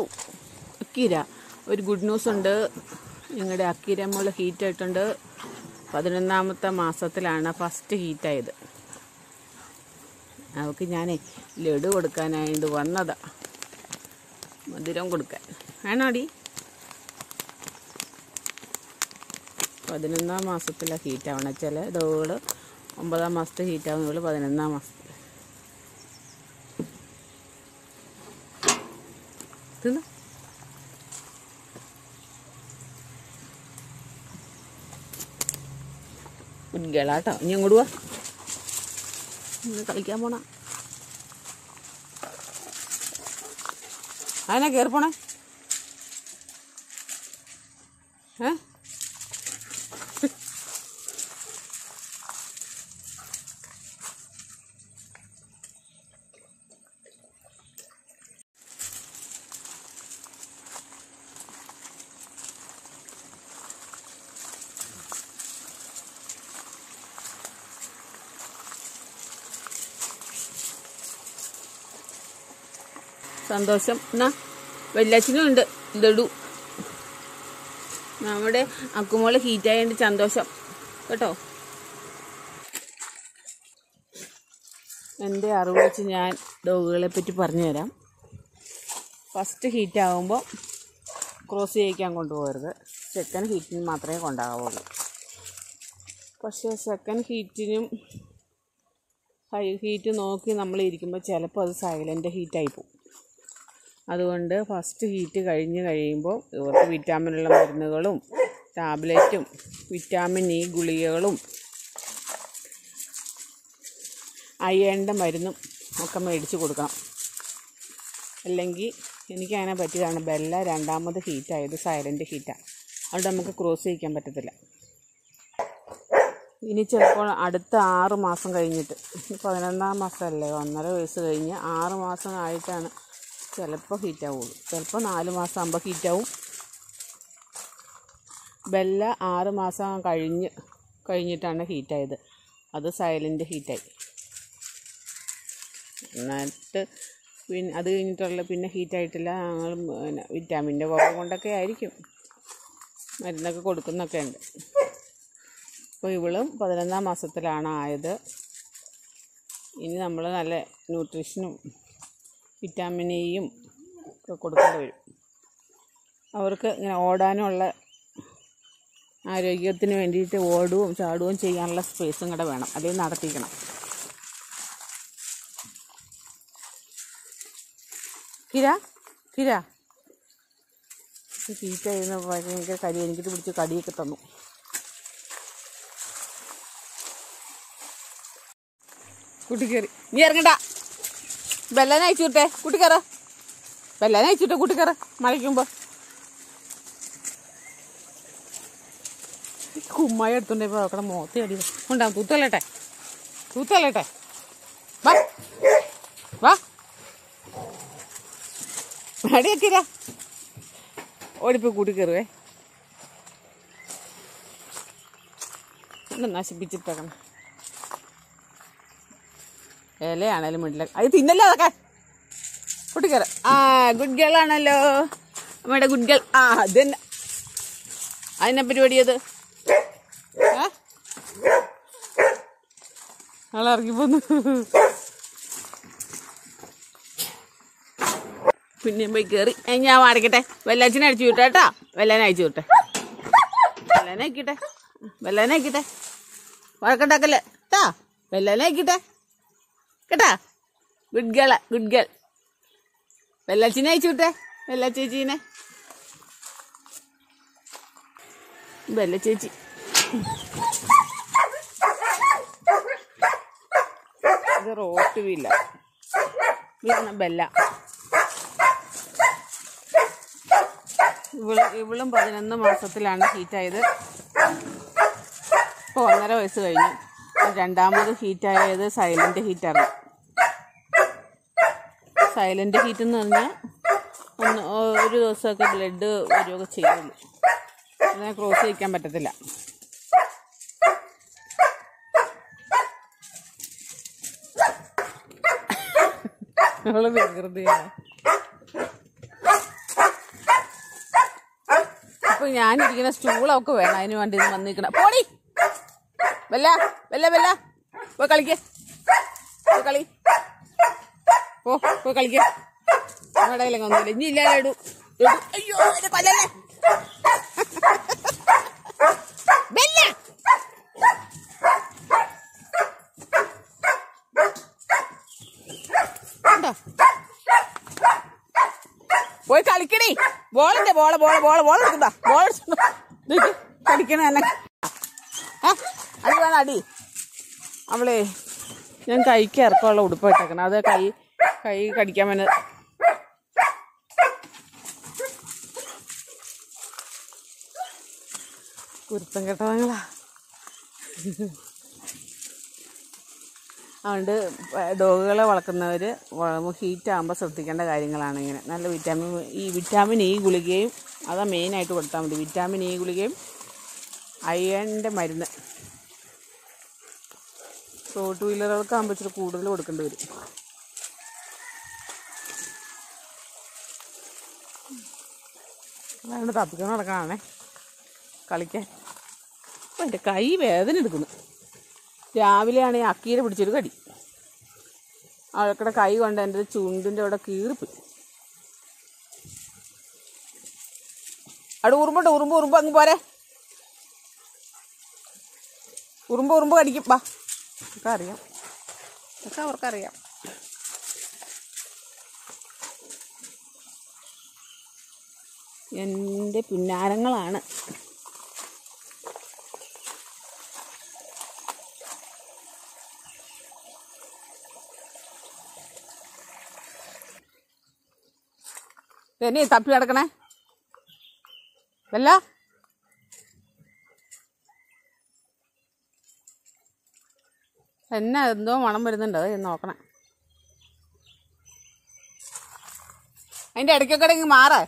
അക്കീര. ഒരു good news ഉണ്ട്. നിങ്ങളുടെ അക്കീര ഹീറ്റ് ആയിട്ടുണ്ട്. പതിനൊന്നാമത്തെ മാസത്തിലാണ് ഫസ്റ്റ് ഹീറ്റായത് അവൾക്ക് ഞാനേ ലഡു കൊടുക്കാനായിട്ട് വന്നതാ. മധുരം കൊടുക്കാൻ. വേണോടി പതിനൊന്നാം മാസത്തിലാണ് ഹീറ്റാവണം ചില ഡോകൾ ഒമ്പതാം മാസത്തെ ഹീറ്റാവുന്നവൾ പതിനൊന്നാം thứ nó mình ghé lại tạo nhưng mà đua. Nó tạo kia món á. Ai nè kia món á hả? സന്തോഷം. എന്നാ വെള്ളച്ചിനും ഉണ്ട്. ലഡു. നമ്മുടെ അക്കുമോൾ ഹീറ്റായതുകൊണ്ട് സന്തോഷം. കേട്ടോ? എന്റെ അറിവ് വെച്ച് ഞാൻ ഡോഗുകളെ പറ്റി പറഞ്ഞു തരാം ഫസ്റ്റ് ഹീറ്റാകുമ്പോൾ ക്രോസ് ചെയ്യിക്കാൻ കൊണ്ടുപോകരുത്. സെക്കൻഡ് ഹീറ്റിന് മാത്രമേ കൊണ്ടാകാവുള്ളൂ പക്ഷേ സെക്കൻഡ് ഹീറ്റിനും ഹൈ ഹീറ്റ് നോക്കി നമ്മൾ ഇരിക്കുമ്പോൾ ചിലപ്പോൾ അത് സൈലന്റ് ഹീറ്റായി പോകും. അതുകൊണ്ട് ഫസ്റ്റ് ഹീറ്റ് കഴിഞ്ഞ് കഴിയുമ്പോൾ ഇവർക്ക് വിറ്റാമിനുള്ള മരുന്നുകളും ടാബ്ലറ്റും വിറ്റാമിൻ ഇ ഗുളികകളും അയ്യേണ്ട മരുന്നും ഒക്കെ മേടിച്ച് കൊടുക്കണം. അല്ലെങ്കിൽ എനിക്കങ്ങനെ പറ്റിയതാണ് ബെല്ല രണ്ടാമത് ഹീറ്റായത് സൈലന്റ് ഹീറ്റാണ് അതുകൊണ്ട് നമുക്ക് ക്രോസ് ചെയ്യിക്കാൻ പറ്റത്തില്ല. ഇനി ചിലപ്പോൾ അടുത്ത ആറ് മാസം കഴിഞ്ഞിട്ട് പതിനൊന്നാം മാസമല്ലേ ഒന്നര വയസ്സ് കഴിഞ്ഞ് ആറ് മാസം ആയിട്ടാണ് ചിലപ്പോൾ ഹീറ്റാവുള്ളൂ. ചിലപ്പോൾ നാല് മാസം ആകുമ്പോൾ ഹീറ്റാവും. ബെല്ല ആറ് മാസം കഴിഞ്ഞ് കഴിഞ്ഞിട്ടാണ് ഹീറ്റായത്. അത് സൈലന്റ് ഹീറ്റായി. എന്നിട്ട് പിന്നെ അത് കഴിഞ്ഞിട്ടുള്ള പിന്നെ ഹീറ്റായിട്ടില്ല. ഞങ്ങൾ പിന്നെ വിറ്റാമിന്റെ കുറവ് കൊണ്ടൊക്കെ ആയിരിക്കും. മരുന്നൊക്കെ കൊടുക്കുന്നൊക്കെ ഉണ്ട്. അപ്പോൾ ഇവളും പതിനൊന്നാം മാസത്തിലാണ് ആയത്. ഇനി നമ്മൾ നല്ല ന്യൂട്രീഷനും വിറ്റാമിൻ എയും ഒക്കെ കൊടുക്കേണ്ടി വരും. അവർക്ക് ഇങ്ങനെ ഓടാനുള്ള ആരോഗ്യത്തിന് വേണ്ടിയിട്ട് ഓടുകയും ചാടുകയും ചെയ്യാനുള്ള സ്പേസും കൂടെ വേണം. അതേ നടത്തിക്കണം കിര കിര. തീറ്റ ചെയ്യുന്ന ഭയങ്കര കരി എനിക്ക് പിടിച്ച് കടിയൊക്കെ തന്നു. കുട്ടി നീ ഇറങ്ങണ്ട. ബെല്ലാൻ അയച്ചു വിട്ടെ. കുട്ടി കയറ. ബെല്ലാൻ അയച്ചു വിട്ടെ കുട്ടി കയറ. മഴയ്ക്കുമ്പോ കുമ്മായി എടുത്തുണ്ടോ അവിടെ മോത്തി അടി ഉണ്ടാവും തൂത്തല്ലട്ടെ തൂത്തല്ലട്ടെ വാ. വാ. അടിയക്കിര ഓടിപ്പോയി കൂട്ടി കയറുവേ. നശിപ്പിച്ചിട്ടേക്കണം. ഇലയാണേലും മിണ്ടില്ല അത് തിന്നല്ലോ അതൊക്കെ? കുട്ടിക്കറ ആ ഗുഡ് ഗേൾ ആണല്ലോ. അമ്മയുടെ ഗുഡ് ഗേൾ ആ അത് തന്നെ പരിപാടി അത്? ആളെ ഇറങ്ങി പോന്നു പിന്നെയും പോയി കയറി ഞാൻ വാടിക്കട്ടെ. വെല്ലാച്ചിനെ അടിച്ചു വിട്ടെ കേട്ടാ. വെല്ലാനെ അയച്ചു വിട്ടെ. വെല്ലാനെ ആക്കിട്ടെ വെല്ലാനെ ആക്കിട്ടെ വഴക്കുണ്ടാക്കല്ലേ. കേട്ടാ വെല്ലാനെ അയക്കട്ടെ. കേട്ടാ? ഗുഡ് ഗേൾ ഗുഡ് ഗേൾ വെള്ളച്ചിനെ അയച്ചു വിട്ടെ വെള്ള ചേച്ചീനെ വെല്ല ചേച്ചി ഇത് റോട്ട് വീണ ബെല്ല. ഇവൾ ഇവളും പതിനൊന്ന് മാസത്തിലാണ് ഹീറ്റായത്. ഇപ്പോൾ ഒന്നര വയസ്സ് കഴിഞ്ഞു. രണ്ടാമത് ഹീറ്റായത് സൈലന്റ് ഹീറ്റാണ്. സൈലന്റ് ഹീറ്റ് എന്ന് പറഞ്ഞാൽ ഒന്ന് ഒരു ദിവസമൊക്കെ ബ്ലഡ് വരികയൊക്കെ ചെയ്യുള്ളൂ അതിനെ ക്രോസ് ചെയ്യിക്കാൻ പറ്റത്തില്ല. അവൾ വികൃതിയാണ്. ഞാനിരിക്കുന്ന സ്റ്റൂളൊക്കെ വേണം. അതിന് വേണ്ടി ഇത് വന്നിരിക്കണം പോടി വല്ല വല്ല വല്ല. പോയി കളിക്ക്. പോയി കളി. പോ പോയി കളിക്ക്. ഇടയിലൊക്കെ ഒന്നുമില്ല ഇനി ഇല്ല ഇടൂ. അയ്യോ കൊല്ലല്ലേ? പോയി കളിക്കണേ ബോളിന്റെ ബോള ബോള ബോള ബോൾ എടുക്കണ്ട. ബോൾ കളിക്കണ ആ, അടി വേണം അടി. അവളെ ഞാൻ കൈക്ക് ഇറക്കമുള്ള ഉടുപ്പ് ഇട്ടേക്കണം അത് കൈ കൈ കടിക്കാൻ വേണ്ടി കുരുത്തം കെട്ടവങ്ങളാ. അതുകൊണ്ട് ഡോഗുകളെ വളർത്തുന്നവർ ഹീറ്റ് ആകുമ്പോൾ ശ്രദ്ധിക്കേണ്ട കാര്യങ്ങളാണ് ഇങ്ങനെ. നല്ല വിറ്റാമിൻ ഈ വിറ്റാമിൻ ഇ ഗുളികയും അതാ മെയിനായിട്ട് കൊടുത്താൽ മതി. വിറ്റാമിൻ ഇ ഗുളികയും അയണിന്റെ മരുന്ന്. റോഡ് വീലറുകൾക്ക് ആകുമ്പോൾ ഇച്ചിരി കൂടുതൽ കൊടുക്കേണ്ടി വരും. അതുകൊണ്ട് തപ്പിക്കാൻ നടക്കാണേ കളിക്കാൻ. അപ്പം എന്റെ കൈ വേദന എടുക്കുന്നു. രാവിലെയാണെങ്കിൽ അക്കീരെ പിടിച്ചൊരു കടി. അവൾക്കടെ കൈ കൊണ്ട് എന്റെ ചുണ്ടിന്റെ അവിടെ കീറിപ്പോയി. അവിടെ ഉറുമ്പുണ്ട് ഉറുമ്പ് ഉറുമ്പ് അങ്ങ് പോരെ. ഉറുമ്പ് ഉറുമ്പ് കടിക്കും. ബാ. അറിയാം ഒക്കെ അവർക്കറിയാം. എന്റെ പിന്നാരങ്ങളാണ്. എന്നെ തപ്പി കിടക്കണേ വല്ല? എന്നാ എന്തോ മണം വരുന്നുണ്ട് അത് നോക്കണേ. അതിന്റെ ഇടയ്ക്കൊക്കെ ഇങ്ങ് മാറേ.